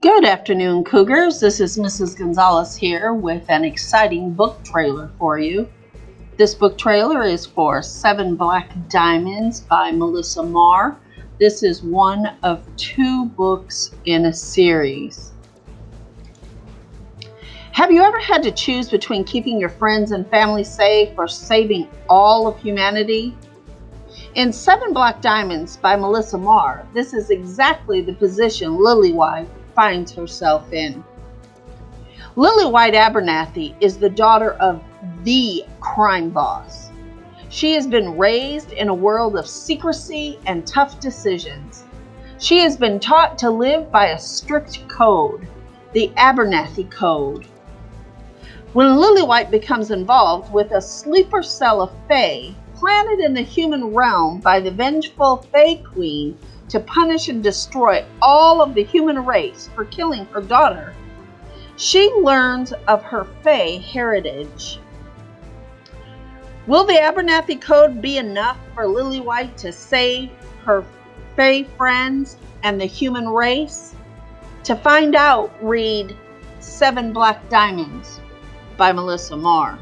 Good afternoon, Cougars. This is Mrs. Gonzalez here with an exciting book trailer for you. This book trailer is for Seven Black Diamonds by Melissa Marr. This is one of two books in a series. Have you ever had to choose between keeping your friends and family safe or saving all of humanity? In Seven Black Diamonds by Melissa Marr, this is exactly the position Lilywhite finds herself in. Lilywhite Abernathy is the daughter of the crime boss. She has been raised in a world of secrecy and tough decisions. She has been taught to live by a strict code, the Abernathy Code. When Lilywhite becomes involved with a sleeper cell of Fae planted in the human realm by the vengeful Fae Queen to punish and destroy all of the human race for killing her daughter, she learns of her Fae heritage. Will the Abernathy Code be enough for Lilywhite to save her Fae friends and the human race? To find out, read Seven Black Diamonds by Melissa Marr.